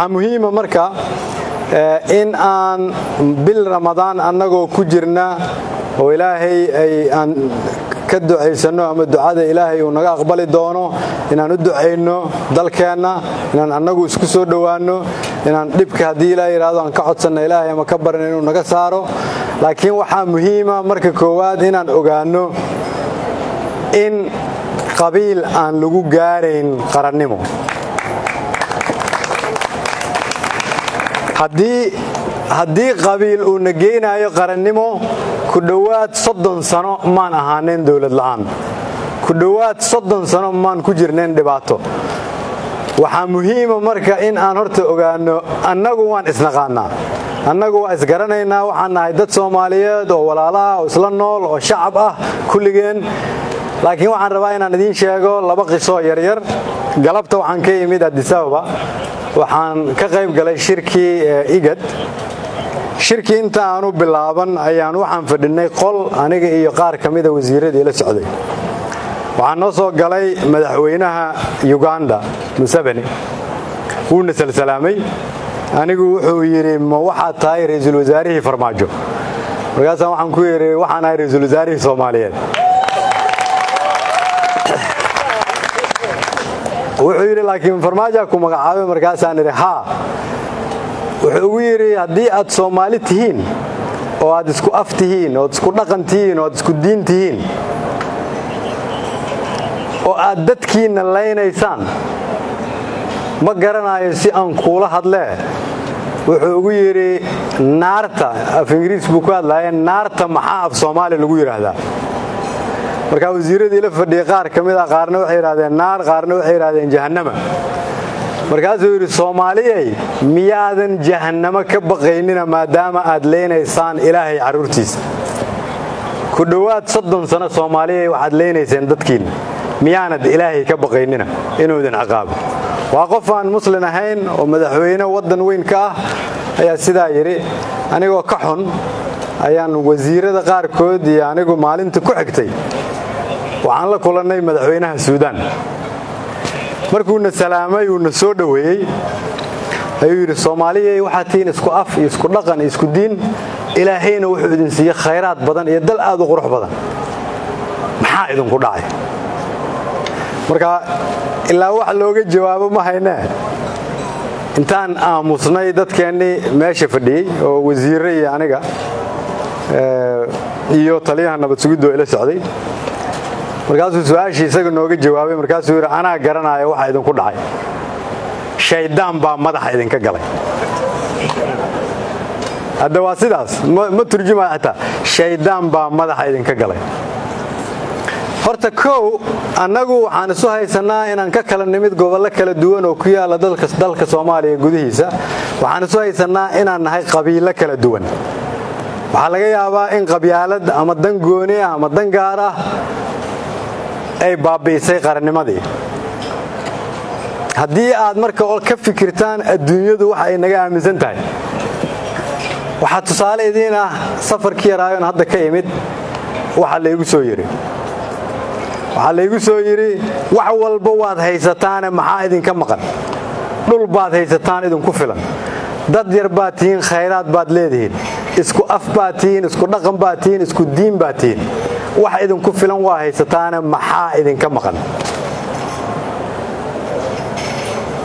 waxaa muhiima marka in aan bil ramadaan annagoo ku jirna oo ilaahay ay aan ka ducaysanno ama ducada ilaahay uu naga aqbali doono inaan u ducayno dalkeenna inaan annagu isku soo dhowaanno inaan dhibka haddii ilaa yidhahdo aan ka codsanna ilaahay ama ka barna inuu naga saaro. Laakiin waxaa muhiima marka koowaad inaan ogaanno in qabiil aan lagu gaarayn qarannimo haddii qabiil uuna geynayo qarannimo ku dhowaad soddon sano maan ahaaneyn dowlad la'aan. Ku dhowaad soddon sano maan ku jirnayn dhibaato. Waxaa muhiima marka in aan horta ogaanno annagu waan isnaqaannaa annagu waa isgaranaynaa waxaan nahay dad soomaaliyeed oo walaalaha oo isla nool oo shacab ah kulligeen laakiin waxaan rabaa inaan idiin sheego laba qisoo yaryar. Galabta waxaan ka imid adisababa waxaan ka qayb galay shirkii igad. Shirkii inta aanu bilaaban ayaan waxaan fadhinay qol aniga iyo qaar ka mida wasiiradii la socday. Waxaa noo soo galay madaxweynaha uganda museveni. Wuuna salsalaamay. Anigu wuxuu yidhi ma waxaad tahay ra'iisul wasaarihii farmaajo? Markaasaan waxaan ku yidhi waxaan ahay ra'iisul wasaarihii soomaaliyeed wuxuu yidhi laakiin farmaajaa ku magacaabay markaasaan idhi haa. Wuxuu ugu yidhi haddii aad soomaali tihiin oo aad isku af tihiin ood isku dhaqan tihiin oo aad isku diin tihiin oo aad dadkiinna laynaysaan ma garanayo si aan kuula hadlee. Wuxuu ugu yidhi naarta af ingiriis buu ku hadlaye naarta maxaa af soomaali lagu yidhaahdaa markaa wasiiradii la fadhiyay qaar ka mid a qaarna waxay yidhahdeen naar qaarna waxay yidhahdeen jahannama markaasuu yidhi soomaaliyay miyaadan jahannamo ka baqaynina maadaama aad leynaysaan ilaahay carruurtiisa ku dhowaad soddon sano soomaaliyay waxaad leynayseen dadkiinna miyaanad ilaahay ka baqaynina inuudin ciqaabo waa qof aan muslin ahayn oo madaxweyne waddan weyn ka ah ayaa sidaa yidhi anigoo ka xun ayaan wasiirada qaarkood iyo anigu maalinta ku xigtay waxaan la kulannay madaxweynaha suudaan. Markuuna salaamay uuna soo dhoweeyey ayuu yidhi soomaaliyay waxaad tihiin isku af iyo isku dhaqan iyo isku diin. Ilaahayna wuxuu idin siiye khayraad badan iyo dal aad u qurux badan. Maxaa idinku dhacay? Marka ilaa wax looga jawaabo ma haynee intaan aamusnay dadkeennii meesha fadhiyey oo wasiirre iyo aniga iyo taliyaha nabad sugidoo ila socday markaasuu su'aashii isaga nooga jawaabay markaasuu yidhi anaa garanaya waxa idinku dhacay. Shayddaan baa madaxa idinka galay. Hadda waa sidaas. Ma turjumaya xitaa shayddaan baa madaxa idinka galay. Horta kow annagu waxaan isu haysannaa inaan ka kala nimid gobollo kala duwan oo ku yaalla dalka soomaaliya gudihiisa. Waxaan isu haysannaa inaan nahay qabiilo kala duwan. Waxaa laga yaabaa in qabyaalad ama dan gooni ah ama dan gaar ah waxa ay naga aaminsan tahay waxaa tusaale idiin ah safarkii yaraayoon hadda ka imid waxa laygu soo yidhi waxaa laygu soo yidhi wax walba waad haysataane maxaa idinka maqan dhul baad haysataan idinku filan dad yar baad tihiin khayraad baad leedihiin isku af baad tihiin isku dhaqan baad tihiin isku diin baad tihiin wax idinku filan waa haysataane maxaa idinka maqan?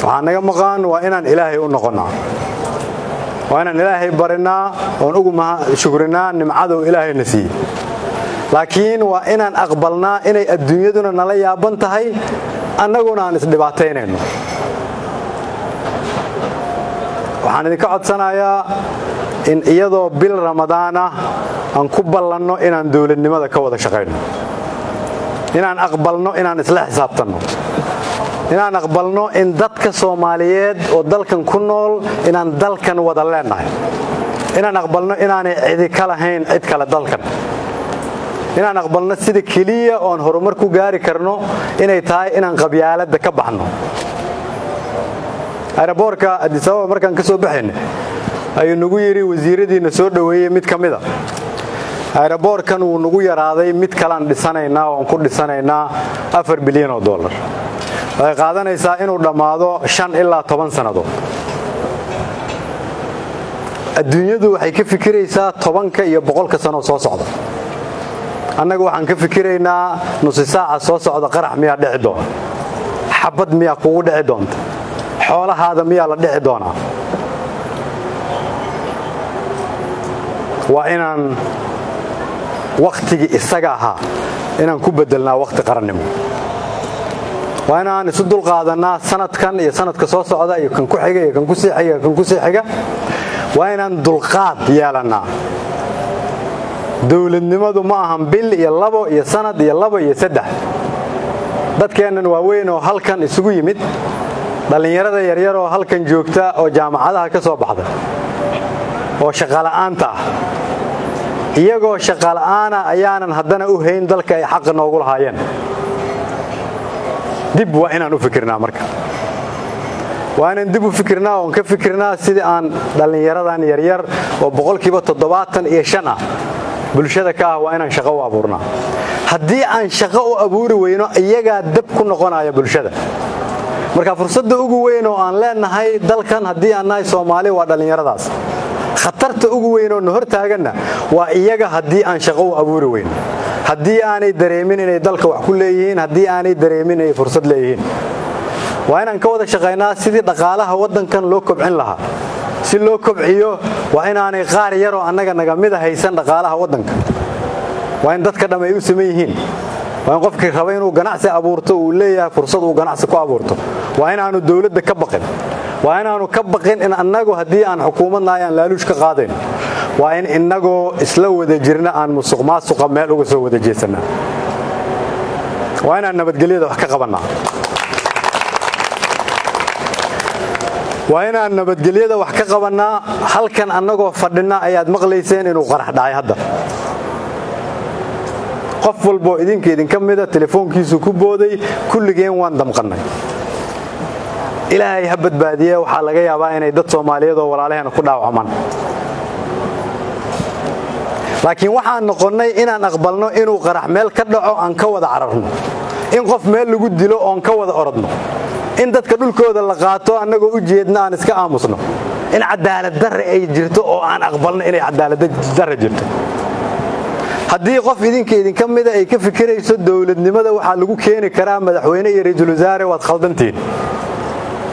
Waxaa naga maqan waa inaan ilaahay u noqonnaa. Waa inaan ilaahay barinaa oon ugu shukrinaa nimcaduu ilaahayna siiyey. Laakiin waa inaan aqbalnaa inay adduunyaduna nala yaaban tahay annaguna aan isdhibaataynayno waxaan idinka codsanayaa in iyadoo bil ramadaan ah aan ku ballanno inaan dowladnimada ka wada shaqayno inaan aqbalno inaan isla xisaabtanno. Inaan aqbalno in dadka soomaaliyeed oo dalkan ku nool inaan dalkan wada leennahay inaan aqbalno inaanay cidi ka lahayn cid kale dalkan. Inaan aqbalno sida keliya oon horumar ku gaari karno inay tahay inaan qabyaaladda ka baxno. Aeroboorka adisababa markaan ka soo baxayna ayuu nagu yidhi wasiiradiina soo dhoweeyey mid ka mida aeroboorkan wuu nagu yaraaday mid kalean dhisanaynaa oon ku dhisanaynaa afar bilyan oo dollar. Waxay qaadanaysaa inuu dhammaado shan ilaa toban sannadood adduunyadu waxay ka fikiraysaa tobanka iyo boqolka sanoo soo socda. Annaga waxaan ka fikiraynaa nusi saaca soo socda qarax miyaa dhici doona? Xabad miyaa kugu dhici doonta? Xoolahaada miyaa la dhici doonaa? Waa inaan wakhtigii isaga ahaa inaan ku bedelnaa wakhti qarannimo. Waa inaan isu dulqaadanaa sanadkan iyo sanadka soo socda iyo kan ku xiga iyo kan ku sii xiga kan ku sii xiga. Waa inaan dulqaad yeelannaa. Dowladnimadu ma ahan bil iyo labo iyo sanad iyo labo iyo saddex. Dadkeennan waaweyn oo halkan isugu yimid. Dhallinyarada yaryar oo halkan joogta oo jaamacadaha ka soo baxda. Oo shaqala'aanta ah iyagoo shaqala'aana ayaanan haddana u hayn dalka ay xaqa noogu lahaayeen. Dib waa inaan u fikirnaa marka. Waa inaan dib u fikirnaa oon ka fikirnaa sidii aan dhallinyaradan yaryar oo boqolkiiba toddobaatan iyo shan ah. Bulshada ka ah waa inaan shaqo u abuurnaa. Haddii aan shaqo u abuuri weyno iyagaa dab ku noqonaya bulshada. Marka fursadda ugu weyn oo aan leenahay dalkan haddii aan nahay soomaali waa dhallinyaradaas khatarta ugu weyn oo na hor taaganna waa iyaga haddii aan shaqo u abuuri weyno haddii aanay dareemin inay dalka wax ku leeyihiin haddii aanay dareemin inay fursad leeyihiin waa inaan ka wada shaqaynaa sidii dhaqaalaha waddankan loo kobcin lahaa si loo kobciyo waa inaanay qaar yaroo annaga naga mida haysan dhaqaalaha waddanka waa in dadka dhamm ay u saman yihiin waa in qofkii raba inuu ganacsi abuurto uu leeyahay fursad uu ganacsi ku abuurto waa inaanu dowladda ka baqin waa inaanu ka baqin in annagu haddii aan xukuumadnahay aan laaluush ka qaadayn waa in innagoo isla wada jirna aan musuq maasuqa meel uga soo wada jeesannaa waa inaan nabadgelyada wax ka qabannaa. Waa inaan nabadgelyada wax ka qabannaa halkan annagoo fadhinna ayaad maqlayseen inuu qarax dhacay hadda. Qof walboo idinka idinka mida telefoonkiisu ku booday kulligeen waan damqannay ilaahay ha badbaadiye waxaa laga yaabaa inay dad soomaaliyeed oo walaalaheena ku dhaawacmaan. Laakiin waxaan noqonnay inaan aqbalno inuu qarax meel ka dhaco aan ka wada cararno. In qof meel lagu dilo oon ka wada orodno in dadka dhulkooda la qaato annagoo u jeedna aan iska aamusno. In cadaalad darre ay jirto oo aan aqbalno inay cadaalad darre jirto. Haddii qof idinka idinka mida ay ka fikirayso dowladnimada waxaa lagu keeni karaa madaxweyne iyo ra'iisul wasaare waad khaldantihin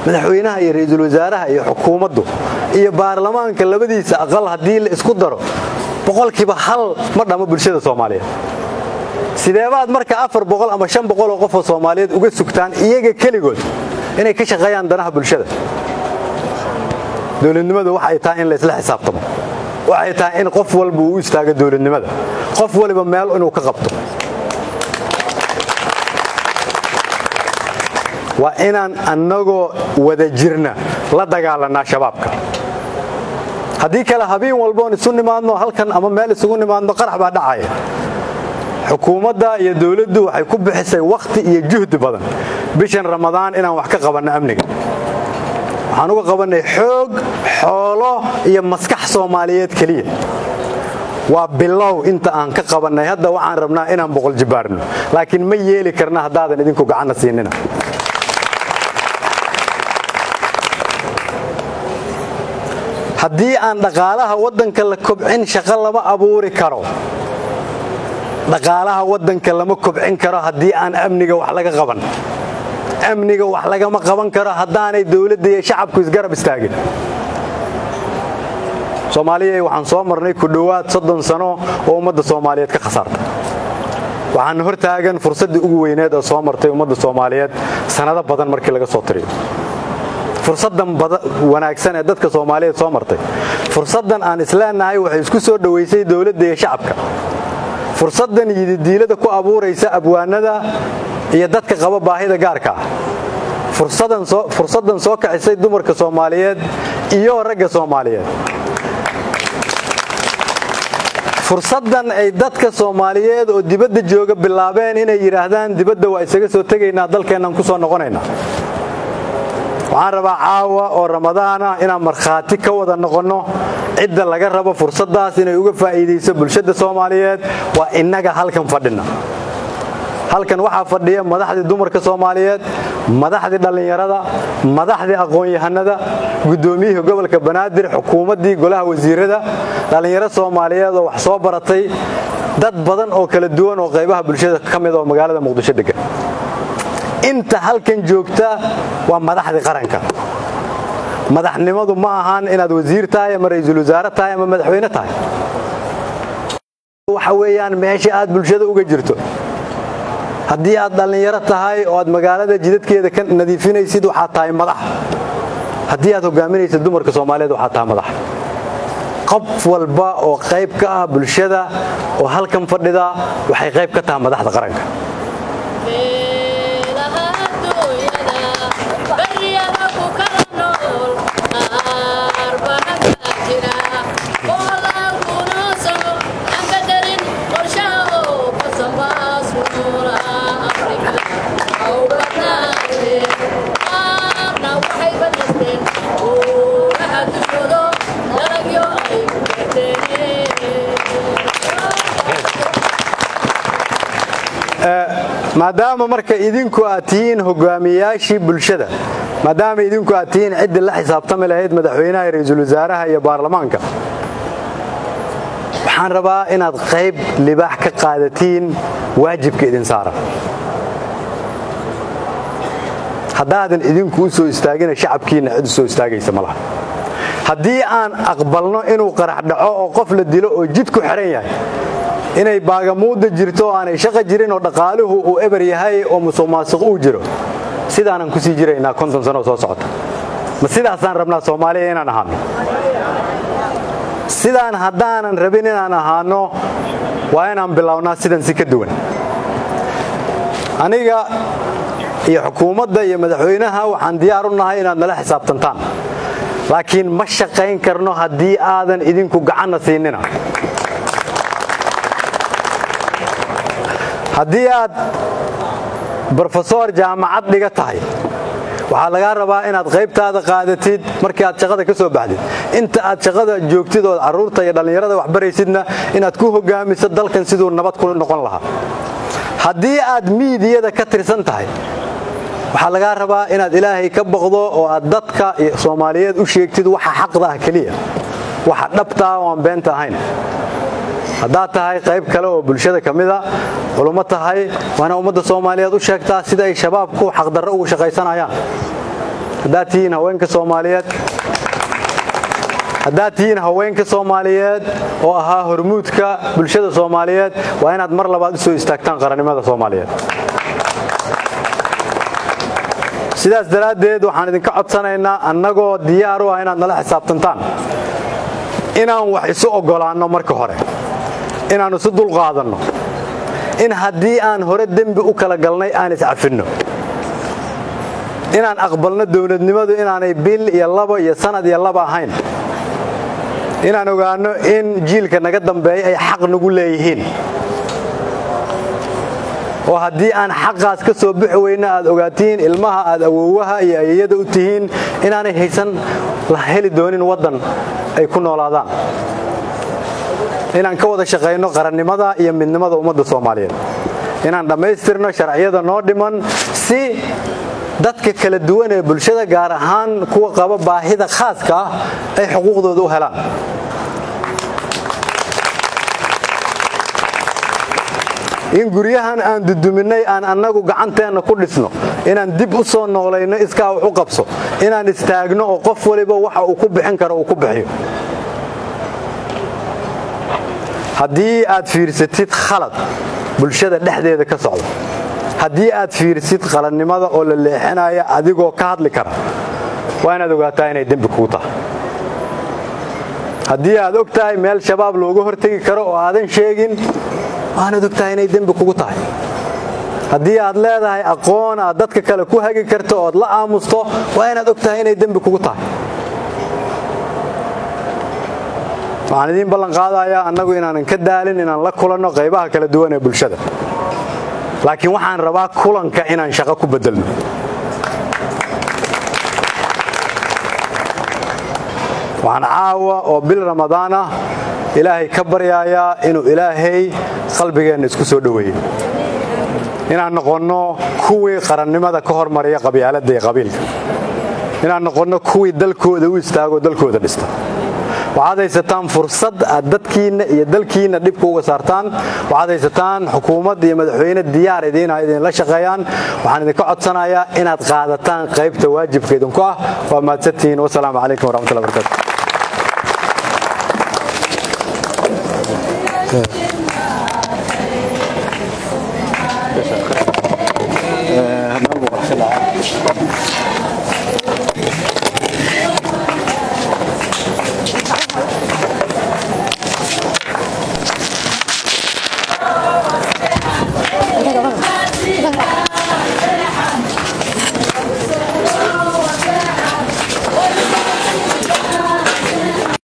madaxweynaha iyo ra-iisul wasaaraha iyo xukuumaddu iyo baarlamaanka labadiisa aqal haddii la isku daro boqolkiiba hal ma dhammo bulshada soomaaliyeed sideebaad marka afar boqol ama shan boqoloo qofoo soomaaliyeed uga sugtaan iyaga keligood inay ka shaqeeyaan danaha bulshada dowladnimadu waxay tahay in laysla xisaabtamo waxay tahay in qof walba uu u istaago dowladnimada qof waliba meel inuu ka qabto waa inaan annagoo wada jirna la dagaalanaa shabaabka. Haddii kale habeen walboon isu nimaadno halkan ama meel isugu nimaadno qarax baa dhacaya. Xukuumadda iyo dowladdu waxay ku bixisay wakhti iyo juhdi badan. Bishan ramadaan inaan wax ka qabanno amniga. Waxaan uga qabannay xoog xoolo iyo maskax soomaaliyeed keliya. Waa bilow inta aan ka qabannay hadda waxaan rabnaa inaan boqol jibaarno laakiin ma yeeli karna haddaadan idinku gacanna siinina haddii aan dhaqaalaha waddanka la kobcin shaqo lama abuuri karo. Dhaqaalaha waddanka lama kobcin karo haddii aan amniga wax laga qaban. Amniga wax lagama qaban karo haddaanay dowladda iyo shacabku isgarab istaagin. Soomaaliya waxaan soo marnay ku dhowaad soddon sano oo ummadda soomaaliyeed ka khasaarta. Waxaan hor taagan fursaddii ugu weyneed oo soo martay ummadda soomaaliyeed sannado badan markii laga soo tiriyo fursaddan wanaagsan ee dadka soomaaliyeed soo martay. Fursaddan aan isleenahay waxay isku soo dhowaysay dowladda iyo shacabka. Fursaddan yididiilada ku abuuraysa abwaanada iyo dadka qaba baahida gaarka. Ah fursaddan soo kacisay dumarka soomaaliyeed iyo ragga soomaaliyeed. Fursaddan ay dadka soomaaliyeed oo dibadda jooga bilaabeen inay yidhaahdaan dibadda waa isaga soo tegaynaa dalkeennaan ku soo noqonaynaa waxaan rabaa caawa oo ramadaan ah inaan markhaati ka wada noqonno cidda laga rabo fursaddaas inay uga faa'iidayso bulshada soomaaliyeed waa innaga halkan fadhina halkan waxaa fadhiya madaxdii dumarka soomaaliyeed madaxdii dhallinyarada madaxdii aqoon-yahanada guddoomiyihii gobolka banaadir xukuumaddii golaha wasiirada dhallinyaro soomaaliyeed oo wax soo baratay dad badan oo kala duwan oo qaybaha bulshada ka mid oo magaalada muqdisho degan inta halkan joogta waa madaxdii qaranka. Madaxnimadu ma ahaan inaad wasiir tahay ama ra'iisul wasaare tahay ama madaxweyne tahay. Waxa weeyaan meesha aad bulshada uga jirto. Haddii aad dhallinyaro tahay oo aad magaalada jidadkeeda ka nadiifinaysid waxaad tahay madax. Haddii aad hogaaminaysid dumarka soomaaliyeed waxaad tahay madax. Qof walba oo qayb ka ah bulshada oo halkan fadhida waxay qayb ka tahay madaxda qaranka maadaama marka idinku aad tihiin hogaamiyayaashii bulshada maadaama idinku aad tihiin ciddii la xisaabtami lahayd madaxweynaha ra'iisul wasaaraha iyo baarlamaanka. Waxaan rabaa inaad qayb libaax ka qaadatiin waajibka idin saara. Haddaadan idinku u soo istaagina shacabkiinna cid u soo istaagaysa ma laha. Haddii aan aqbalno inuu qarax dhaco oo qof la dilo oo jid ku xihan yahay inay baagamuudda jirto oo aanay shaqa jirin oo dhaqaaluhu uu eber yahay oo musuq maasuq uu jiro. Sidaanan ku sii jiraynaa konton sanoo soo socota. Ma sidaasaan rabnaa soomaaliya inaan ahaano? Sidaan haddaanan rabin inaan ahaano waa inaan bilownaa sidan si ka duwan. Aniga iyo xukuumadda iyo madaxweynaha waxaan diyaar u nahay inaad nala xisaabtantaan. Laakiin ma shaqayn karno haddii aadan idinku gacanna siinina haddii aad brofesor jaamacad dhiga tahay waxaa lagaa rabaa inaad qaybtaada qaadatid markii aad shaqada ka soo baxdid. Inta aad shaqada joogtid ood carruurta iyo dhallinyarada waxbaraysidna inaad ku hogaamiso dalkan siduu nabad ku noqon lahaa. Haddii aad miidiyada ka tirsan tahay waxaa lagaa rabaa inaad ilaahay ka boqdo oo aad dadka soomaaliyeed u sheegtid waxa xaqda ah keliya. Waxa dhabtaa oo aan beenta ahayn haddaad tahay qayb kale oo bulshada ka mida culummo tahay waana ummadda soomaaliyeed u sheegtaa sida ay shabaabku xaqdarro ugu shaqaysanayaan. Haddaad tihiin haweenka soomaaliyeed haddaad tihiin haweenka soomaaliyeed oo ahaa hormuudka bulshada soomaaliyeed waa inaad mar labaad u soo istaagtaan qarannimada soomaaliyeed. Sidaas daraaddeed waxaan idinka codsanaynaa annagoo diyaar u ah inaad nala xisaabtantaan. Inaan wax isu oggolaanno marka hore inaan isu dulqaadanno in haddii aan hore dembi u kala galnay aan iscafinno inaan aqbalno dowladnimadu inaanay bil iyo labo iyo sanad iyo laba ahayn. Inaan ogaanno in jiilka naga dambeeya ay xaq nagu leeyihiin. Oo haddii aan xaqaas ka soo bixi weyna aad ogaatiin ilmaha aad awowaha iyo ayayada u tihiin inaanay haysan la heli doonin waddan ay ku noolaadaan inaan ka wada shaqayno qarannimada iyo midnimada ummadda soomaaliyeed. Inaan dhammaystirno sharciyada noo dhiman si dadka kala duwan ee bulshada gaar ahaan kuwa qaba baahida khaaska ah ay xuquuqdooda u helaan. In guryahan aan duduminnay aan annagu gacanteenna ku dhisno inaan dib u soo noolayno iskaa wax u qabso inaan istaagno oo qof waliba waxa uu ku bixin karo uu ku bixiyo haddii aad fiirsatid khalad bulshada dhexdeeda ka socda haddii aad fiirsid qalannimada oo la leexinaya adigoo ka hadli kara waa inaad ogaataa inay dembi kugu tahay. Haddii aad og tahay meel shabaab looga hortegi karo oo aadan sheegin waanaad og tahay inay dembi kugu tahay. Haddii aad leedahay aqoon aad dadka kale ku hagi karto ood la aamusto waa inaad og tahay inay dembi kugu tahay waxaan idiin ballan qaadayaa annagu inaanan ka daalin inaan la kulanno qaybaha kala duwan ee bulshada. Laakiin waxaan rabaa kulanka inaan shaqo ku bedelno. Waxaan caawa oo bil ramadaan ah ilaahay ka baryayaa inuu ilaahay qalbigeenna isku soo dhoweeyo inaan noqonno kuwii qarannimada ka hormariya qabyaaladda iyo qabiilka. Inaan noqonno kuwii dalkooda u istaago dalkooda dhista waxaad haysataan fursad aad dadkiinna iyo dalkiinna dhibka uga saartaan waxaad haysataan xukuumad iyo madaxweyne diyaar idiina idinla shaqeeyaan waxaan idinka codsanayaa inaad qaadataan qaybta waajibka idinku ah waa mahadsantihiin wasalaamu calaykum waraxmatullahi barakaatu